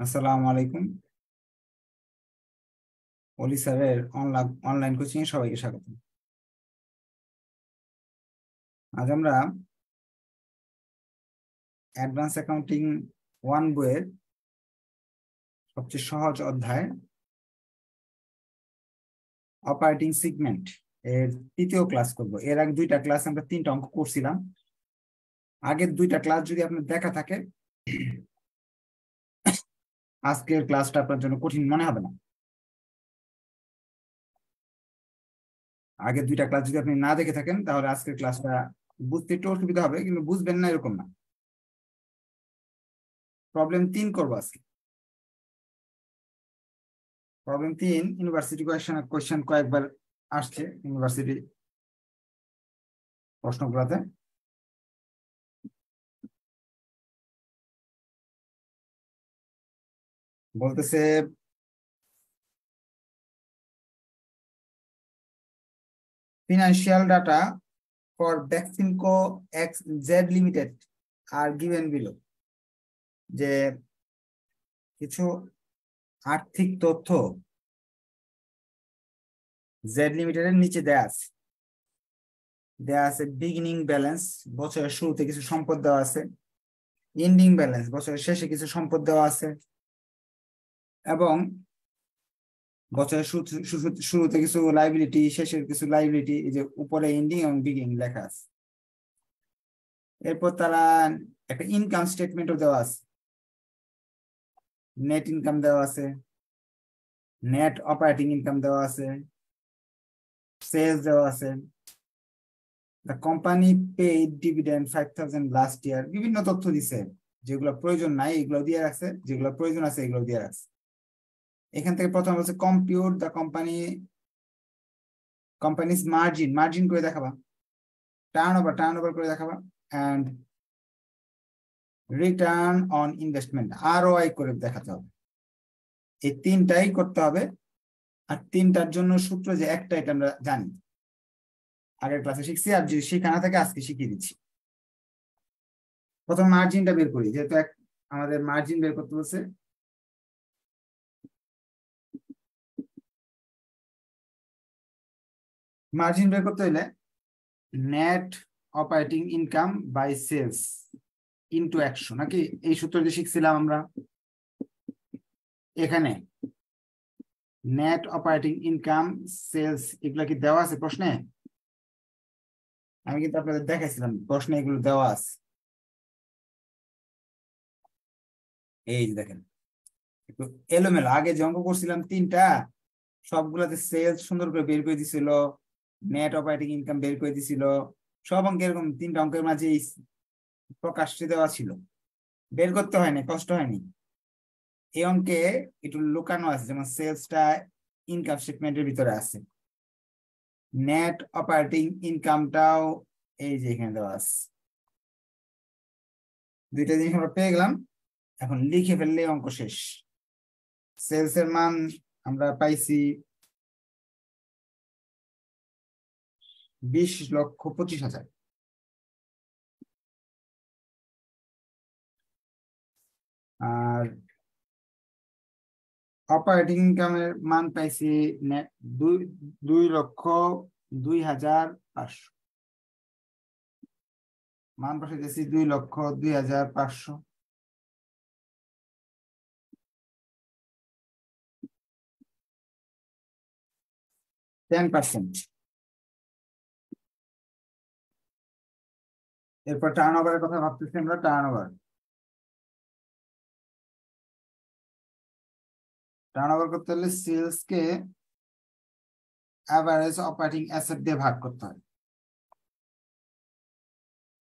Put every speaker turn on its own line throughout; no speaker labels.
আসসালামু আলাইকুম। অলি স্যারের অনলাইন কোচিং এ সবাইকে স্বাগত। আজ আমরা অ্যাডভান্স অ্যাকাউন্টিং ওয়ান বইয়ের সবচেয়ে সহজ অধ্যায়, অপারেটিং সিগমেন্ট এর তৃতীয় ক্লাস করব। এর আগে দুইটা ক্লাস আমরা তিনটা অঙ্ক করছিলাম। আগের দুইটা ক্লাস যদি আপনার দেখা থাকে আজকের ক্লাসটা আপনার জন্য কঠিন মনে হবে না। আগে দুইটা ক্লাস যদি আপনি না দেখে থাকেন, তাহলে আজকের ক্লাসটা বুঝতে একটু অসুবিধা হবে, কিন্তু বুঝবেন না এরকম না। প্রবলেম তিন করব আজকে। প্রবলেম তিন ইউনিভার্সিটি কোয়েশন কোয়েশন কয়েকবার আসছে ইউনিভার্সিটি প্রশ্নগুলোতে। বলতেছে, financial data for X Z limited R given below. যে কিছু আর্থিক তথ্য জেড লিমিটেডের নিচে দেয়া আছে। দেয়া আছে বিগিনিং ব্যালেন্স বছরের শুরুতে কিছু সম্পদ দেওয়া আছে। এন্ডিং ব্যালেন্স বছরের শেষে কিছু সম্পদ দেওয়া আছে। এবং বছরের শুরুতে কিছু লাইবিলিটি শেষের কিছু লাইবিলিটি এই যে উপরে এন্ডিং এবং বিগিং লেখা আছে। এরপর তারা একটা ইনকাম স্টেটমেন্টও দেওয়া আছে। নেট ইনকাম দেওয়া আছে নেট অপারেটিং ইনকাম দেওয়া আছে সেলস দেওয়া আছে। The company pay dividend five thousand last year বিভিন্ন তথ্য দিছে, যেগুলো প্রয়োজন নাই, এগুলো দিয়ে রাখছে, যেগুলো প্রয়োজন আছে, এগুলো দিয়ে রাখছে। এখান থেকে প্রথম বলছে compute the company company's margin margin করে দেখাবা। টার্ন ওভার টার্ন ওভার করে দেখাবা। And return on investment R O I করে দেখাতে হবে। এই তিনটাই করতে হবে। আর তিনটার জন্য সূত্র যে একটা এটা আমরা জানি। আগের ক্লাসে শিখছি, আর যদি শেখানো থাকে আজকে শিখিয়ে দিচ্ছি। প্রথম মার্জিনটা বের করি, যেহেতু এক আমাদের মার্জিন বের করতে বলছে। মার্জিন বের করতে হলে net operating income by sales into একশো নাকি এই সূত্রটি শিখছিলাম আমরা? এখানে নেট অপারেটিং ইনকাম সেলস এগুলা কি দেওয়া আছে প্রশ্নে? আমি কিন্তু আপনাদের দেখাইছিলাম, প্রশ্নে এগুলো দেওয়া আছে। এই যে দেখেন, একটু এলোমেলো, আগে যে অঙ্ক করছিলাম তিনটা, সবগুলাতে সেলস সুন্দর করে বের করে দিছিল নেট অপারেটিং ইনকাম বের করে দিছিল। সব অঙ্ক এরকম তিনটা অঙ্কের মাঝে প্রকাশ্যে দেওয়া ছিল। বের করতে হয়নি, কষ্ট হয়নি। এই অঙ্কে একটু লুকানো আছে, যেমন সেলসটা ইনকাম স্টেটমেন্টের ভিতরে আছে। নেট অপারেটিং ইনকামটাও এই যে এখানে দেওয়া আছে। দুইটা জিনিস আমরা পেয়ে গেলাম। এখন লিখে ফেললে অঙ্ক শেষ। সেলস এর মান আমরা পাইছি বিশ লক্ষ পঁচিশ হাজার। আর অপারেটিং ইনকামের মান পাইছি দুই লক্ষ দুই হাজার পাঁচশো। মান বসাইতেছি দুই লক্ষ দুই হাজার পাঁচশো। টেন পার্সেন্ট এরপর টার্ন ওভারের কথা ভাবতেছি আমরা টার্ন ওভার টার্ন ওভার করতে হলে সেলস কে অ্যাভারেজ অপারেটিং অ্যাসেট দিয়ে ভাগ করতে হয়।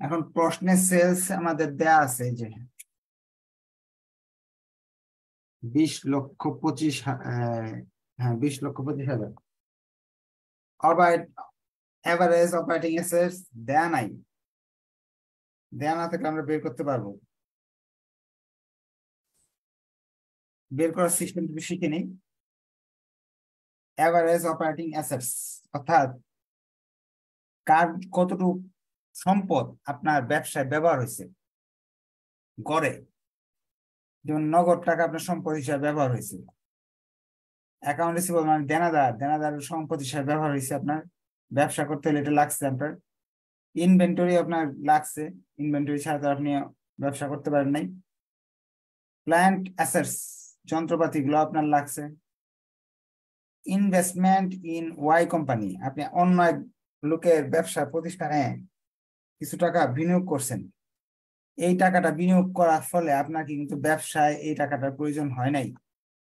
এখন প্রশ্নে সেলস আমাদের দেয়া আছে যে, বিশ লক্ষ পঁচিশ হ্যাঁ বিশ লক্ষ পঁচিশ হাজার। অ্যাভারেজ অপারেটিং অ্যাসেটস দেয়া নাই। দেয়া না থাকলে আমরা বের করতে পারব। বের করার সিস্টেম তুমি শিখে নিই অ্যাভারেজ অপারেটিং অ্যাসেটস অর্থাৎ কার কতটুকু সম্পদ আপনার ব্যবসায় ব্যবহার হয়েছে, গড়ে, যেমন নগদ টাকা আপনার সম্পদ হিসাবে ব্যবহার হয়েছে। অ্যাকাউন্ট রিসিভেবল মানে দেনাদার দেনাদার সম্পদ হিসাবে ব্যবহার হয়েছে আপনার, ব্যবসা করতে হলে এটা লাগছে আপনার। ইনভেন্টরি আপনার লাগছে। ইনভেন্টরি ছাড়া তো আপনি ব্যবসা করতে পারেন নাই। প্ল্যান্ট অ্যাসেটস যন্ত্রপাতিগুলো আপনার লাগছে। ইনভেস্টমেন্ট ইন ওয়াই কোম্পানি আপনি অন্য এক লোকের ব্যবসা প্রতিষ্ঠানে কিছু টাকা বিনিয়োগ করছেন। এই টাকাটা বিনিয়োগ করার ফলে আপনাকে কিন্তু ব্যবসায় এই টাকাটার প্রয়োজন হয় নাই।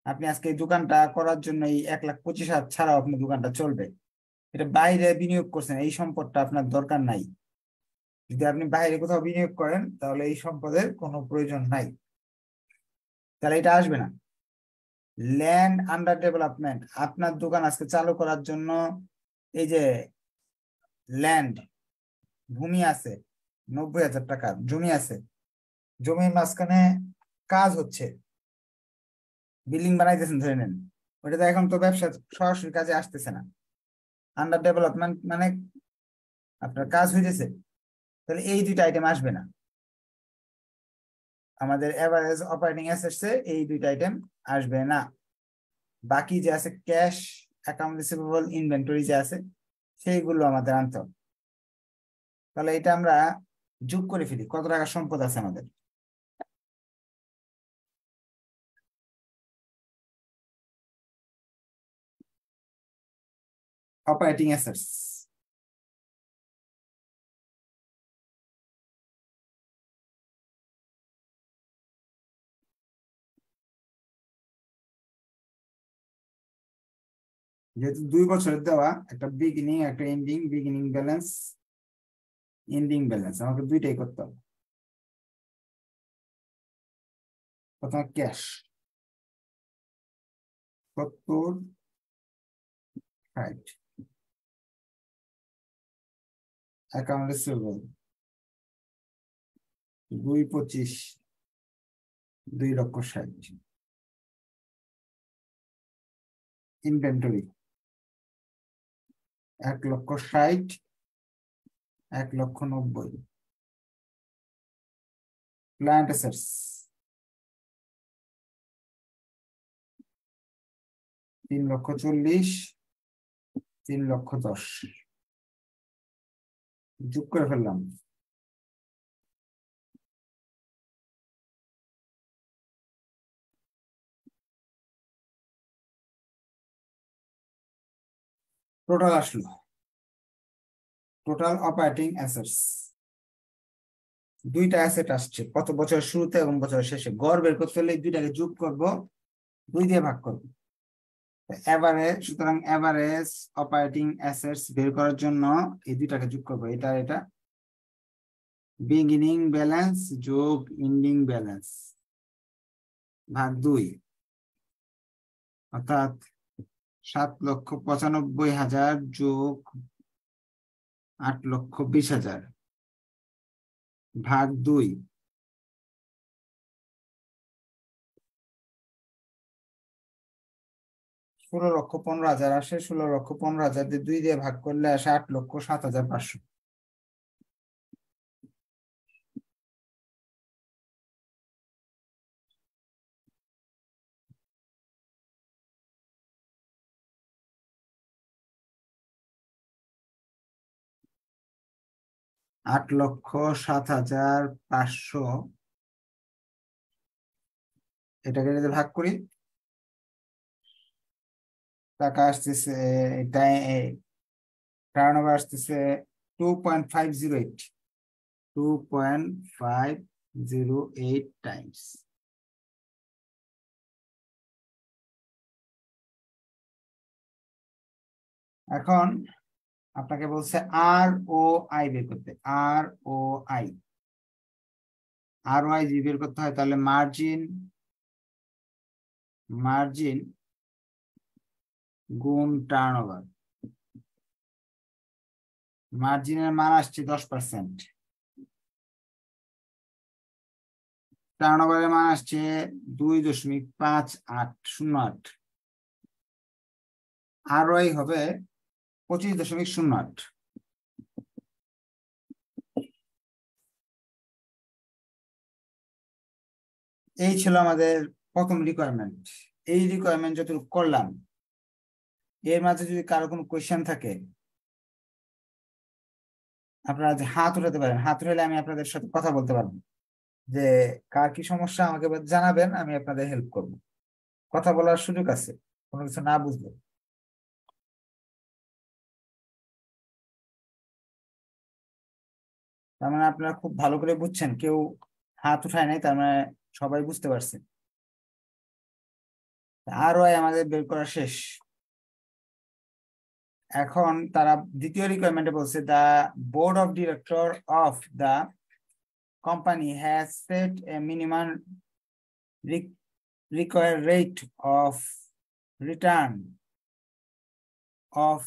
আপনি আজকে দোকানটা করার জন্য এই এক লাখ পঁচিশ হাজার ছাড়াও আপনার দোকানটা চলবে। এটা বাইরে বিনিয়োগ করছেন, এই সম্পদটা আপনার দরকার নাই। যদি আপনি বাইরে কোথাও বিনিয়োগ করেন, তাহলে এই সম্পদের কোনো প্রয়োজন নাই। তাহলে এটা আসবে না। ল্যান্ড আন্ডার ডেভেলপমেন্ট আপনার দোকান আজকে চালু করার জন্য এই যে ল্যান্ড ভূমি আছে, নব্বই হাজার টাকা, জমি আছে। জমির মাঝখানে কাজ হচ্ছে। বিল্ডিং বানাইতেছেন, ধরে নেন। ওটাতে এখন তো ব্যবসা সরাসরি কাজে আসতেছে না। আন্ডার ডেভেলপমেন্ট মানে আপনার কাজ হইতেছে, তাহলে এই দুইটা আইটেম আসবে না। আমাদের এভারেজ অপারেটিং অ্যাসেটসে এই দুইটা আইটেম আসবে না। বাকি যে আছে ক্যাশ অ্যাকাউন্ট রিসিভেবল ইনভেন্টরি যে আছে, সেইগুলো আমাদের আনতে হবে। তাহলে এটা আমরা যোগ করে ফেলি। কত টাকা সম্পদ আছে আমাদের? অপারেটিং অ্যাসেটস যেহেতু দুই বছরের দেওয়া, একটা বিগিনিং একটা ending beginning balance ending balance আমাকে দুইটাই করতে হবে। প্রথমে ক্যাশ সত্তর ষাট অ্যাকাউন্ট রিসিভেবল দুই পঁচিশ, দুই লক্ষ ষাট। ইনভেন্টরি এক লক্ষ ষাট, এক লক্ষ নব্বই। প্ল্যান্ট অ্যাসেটস তিন লক্ষ চল্লিশ, তিন লক্ষ দশ। যোগ করে ফেললাম। টোটাল আসলো। টোটাল অপারেটিং অ্যাসেটস দুইটা অ্যাসেট আসছে। কত বছরের শুরুতে এবং বছরের শেষে। গড় বের করতে হলে দুইটাকে যোগ করব। দুই দিয়ে ভাগ করব। এভারেজ সুতরাং এভারেজ অপারেটিং অ্যাসেটস বের করার জন্য এই দুইটাকে যোগ করব। এটা এটা। বিগিনিং ব্যালেন্স যোগ এন্ডিং ব্যালেন্স ভাগ দুই। অর্থাৎ সাত লক্ষ পঁচানব্বই হাজার যোগ আট লক্ষ বিশ হাজার ভাগ দুই। ষোলো লক্ষ পনেরো হাজার আসে, ষোলো লক্ষ পনেরো হাজার দিয়ে দুই দিয়ে ভাগ করলে আসে আট লক্ষ সাত হাজার পাঁচশো। আট লক্ষ সাত হাজার পাঁচশো। এটাকে যদি ভাগ করি। টাকা আসতেছে টার্ন ওভার আসতেছে two point five zero eight two point five zero eight times এখন আপনাকে বলছে আর ও আই বের করতে আর ও আই আর ও আই যদি বের করতে হয় তাহলে মার্জিন মার্জিন গুণ টার্ন ওভার মার্জিনের মান আসছে দশ পার্সেন্ট টার্ন ওভারের মান আসছে দুই দশমিক পাঁচ আট শূন্য আট। আর ওই হবে পঁচিশ দশমিক শূন্য আট। এই ছিল আমাদের প্রথম রিকোয়ারমেন্ট এই রিকোয়ারমেন্ট যতটুকু করলাম এর মাঝে যদি কারও কোনো কোয়েশ্চেন থাকে, আপনারা হাত উঠাতে পারেন। হাত উঠালে আমি আপনাদের সাথে কথা বলতে পারব। যে কার কি সমস্যা আমাকে জানাবেন, আমি আপনাদের হেল্প করব। কথা বলার সুযোগ আছে, কোনো কিছু না বুঝলে। তার মানে আপনারা খুব ভালো করে বুঝছেন, কেউ হাত উঠায় নাই, তার মানে সবাই বুঝতে পারছে। আর আমাদের বের করা শেষ। এখন তারা দ্বিতীয় রিকোয়ারমেন্টে বলছে the board of director of the company has set a minimum required rate of return of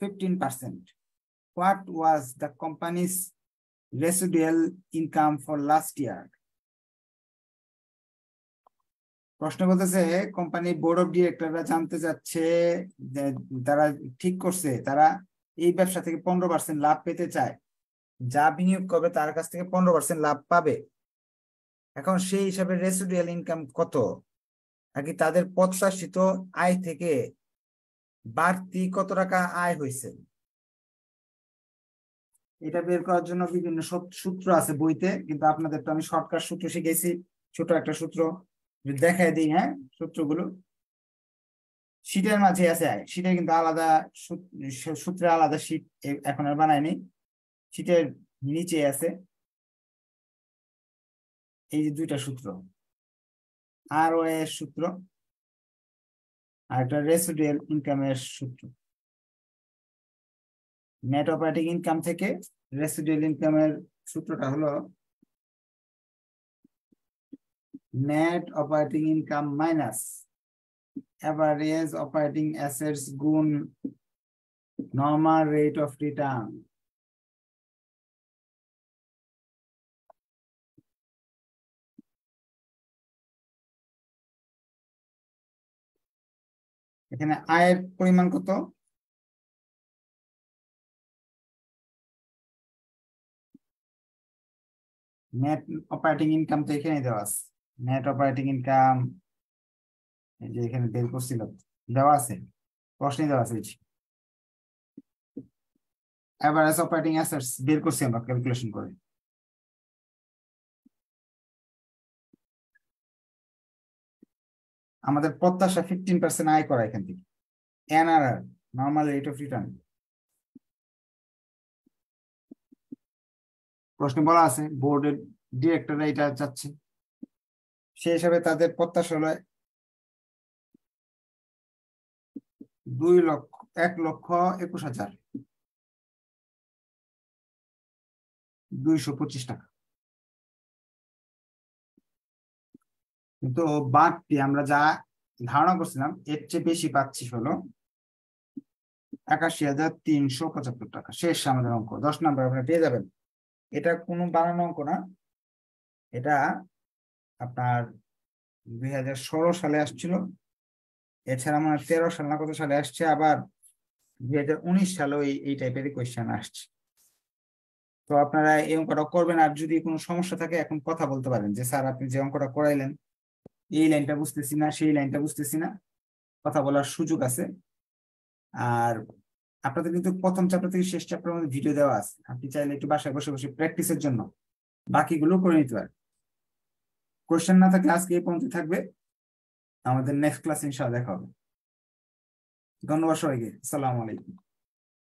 15%. What was the company's residual income for last year? প্রশ্ন বলতেছে কোম্পানি বোর্ড অফ ডিরেক্টররা জানতে চাচ্ছে তারা ঠিক করছে, তারা এই ব্যবসা থেকে পনেরো পার্সেন্ট লাভ পেতে চায়। যা বিনিয়োগ করবে তার কাছ থেকে পনেরো পার্সেন্ট লাভ পাবে। এখন সেই হিসাবে রেসিডুয়াল ইনকাম কত? নাকি তাদের প্রত্যাশিত আয় থেকে বাড়তি কত টাকা আয় হয়েছে? এটা বের করার জন্য বিভিন্ন সূত্র আছে বইতে, কিন্তু আপনাদের তো আমি শর্টকাট সূত্র শিখেছি, ছোট একটা সূত্র। দেখায় দিই হ্যাঁ সূত্রগুলো। শীটের মাঝে আছে শীটের কিন্তু আলাদা সূত্রে আলাদা শীট এখন আর বানায়নি। শীটের নিচে আছে এই যে দুইটা সূত্র আর ও এর সূত্র আর একটা রেসিডুয়াল ইনকামের সূত্র। নেট অপারেটিং ইনকাম থেকে রেসিডুয়াল ইনকামের সূত্রটা হলো net operating income minus average operating assets গুণ নর্মাল রেট অফ রিটার্ন এখানে আয়ের পরিমাণ কত? নেট অপারেটিং ইনকাম তো এখানে দেওয়া আছে। নেট অপারেটিং ইনকাম এই যে এখানে বের করছিল, দেওয়া আছে, প্রশ্নে দেওয়া আছে অ্যাভারেজ অপারেটিং অ্যাসেটস বের করছি আমরা ক্যালকুলেশন করে। আমাদের প্রত্যাশা ফিফটিন পার্সেন্ট আয় করা এখান থেকে। NRR normal rate of return প্রশ্ন বলা আছে বোর্ডের ডিরেক্টর এটা চাচ্ছে। সেই হিসাবে তাদের প্রত্যাশা হলো দুই লক্ষ, এক লক্ষ একুশ হাজার দুইশো পঁচিশ টাকা। কিন্তু বাঘটি আমরা যা ধারণা করছিলাম, এর চেয়ে বেশি পাচ্ছি হলো একাশি হাজার তিনশো পঁচাত্তর টাকা। শেষ আমাদের অঙ্ক, দশ নম্বর আপনারা পেয়ে যাবেন। এটা কোনো বানানো অঙ্ক না। এটা আপনার দুই হাজার ষোলো সালে আসছিল। এছাড়া মানে তেরো সাল না কত সালে আসছে, আবার দুই হাজার উনিশ সালেও এই টাইপের কোয়েশ্চেন আসছে। তো আপনারা এই অঙ্কটা করবেন, আর যদি কোনো সমস্যা থাকে এখন কথা বলতে পারেন। যে স্যার, আপনি যে অঙ্কটা করাইলেন, এই লাইনটা বুঝতেছি না, সেই লাইনটা বুঝতেছি না, কথা বলার সুযোগ আছে। আর আপনাদের কিন্তু প্রথম চ্যাপ্টার থেকে শেষ চ্যাপ্টার মধ্যে ভিডিও দেওয়া আছে। আপনি চাইলে একটু বাসায় বসে বসে প্র্যাকটিসের জন্য বাকিগুলো করে নিতে পারেন। কোয়েশ্চেন না থাকলে আজকে এই পর্যন্ত থাকবে। আমাদের নেক্সট ক্লাস ইনশাআল্লাহ দেখা হবে। ধন্যবাদ সবাইকে। আসসালামু আলাইকুম।